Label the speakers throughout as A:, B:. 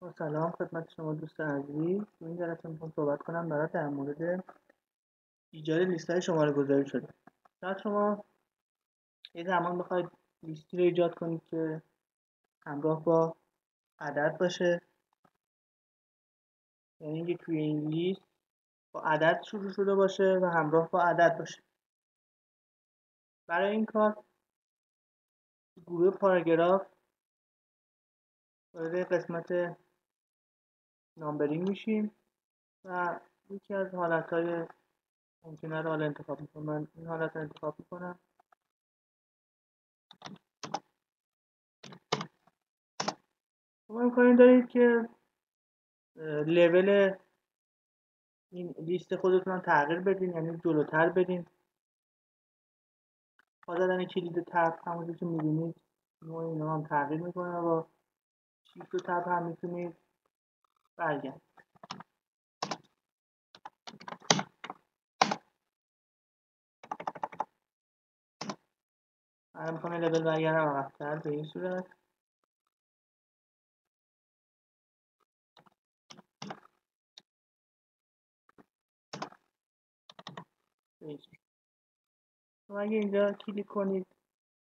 A: با سلام خدمت شما دوست عزیز. تو این جلسه می‌خوام صحبت کنم برات در مورد ایجاد لیست های شماره گذاری شده. شاید شما یه زمان بخواید لیستی رو ایجاد کنید که همراه با عدد باشه. یعنی اینکه توی این لیست با عدد شروع شده باشه و همراه با عدد باشه. برای این کار گروه پاراگراف وارد قسمت نامبرینگ میشیم و یکی از حالت های ممکنه رو حالا انتخاب می‌کنم. من این حالت رو انتخاب می‌کنم. شما امکانی دارید که لول این لیست خودتون رو تغییر بدین یعنی جلوتر بدین با زدن کلید تب همونجور که می‌بینید نوع اینا هم تغییر می‌کنه و شیفت و تب هم می‌تونید برگرد. می‌خوام این لول برگردم عقبتر به این صورت. شما اگه اینجا کلیک کنید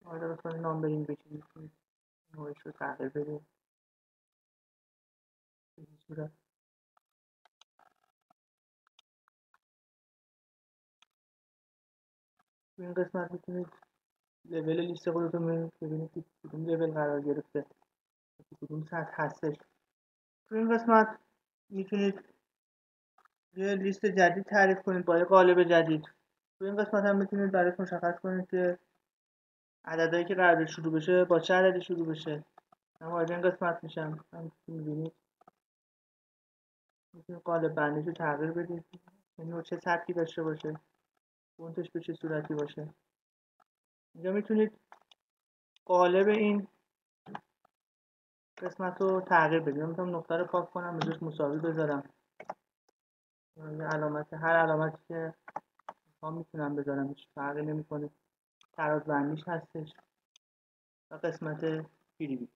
A: آره مثلا نامبرینگ بچینید نوعش رو تغییر بدید صورت این قسمت می‌تونید لول لیست خودتون ببینید که کدوم لول قرار گرفته کدوم سطح هستش. تو این قسمت می‌تونید یه لیست جدید تعریف کنید با یه قالب جدید. تو این قسمت هم می‌تونید برای مشخص کنید که عددهایی که قرار شروع بشه با چه عددی شروع بشه. وارد این قسمت میشم. هم می‌بینید می‌تونید قالب بندیش رو تغییر بدید یعنی چه سطحی داشته باشه؟ فونتش به چه صورتی باشه؟ اینجا می‌تونید قالب این قسمت رو تغییر بدید می‌تونم نقطه رو پاک کنم بهش مساوی بذارم. یه علامت هر علامتی که می‌خوام می‌تونم بذارم هیچ فرقی نمی‌کنه. تراز بندیش هستش. و قسمت پیریبی